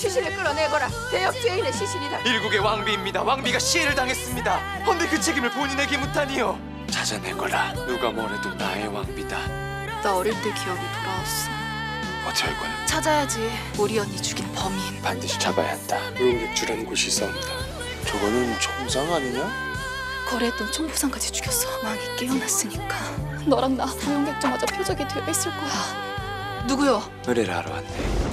시신을 끌어내거라. 대역죄인의 시신이다. 일국의 왕비입니다. 왕비가 시해를 당했습니다. 헌데 그 책임을 본인에게 묻다니요. 찾아내거라. 누가 뭐래도 나의 왕비다. 나 어릴 때 기억이 돌아왔어. 어찌할 거야? 찾아야지. 우리 언니 죽인 범인. 반드시 잡아야 한다. 무용객주라는 곳이 있사옵니다. 저거는 총상 아니냐? 거래했던 총부상까지 죽였어. 왕이 깨어났으니까. 너랑 나 무용객조마저 표적이 되어 있을 거야. 누구요? 의뢰를 하러 왔네.